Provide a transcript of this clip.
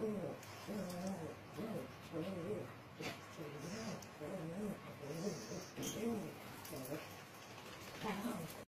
うん。うん。